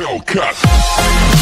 Hellcat.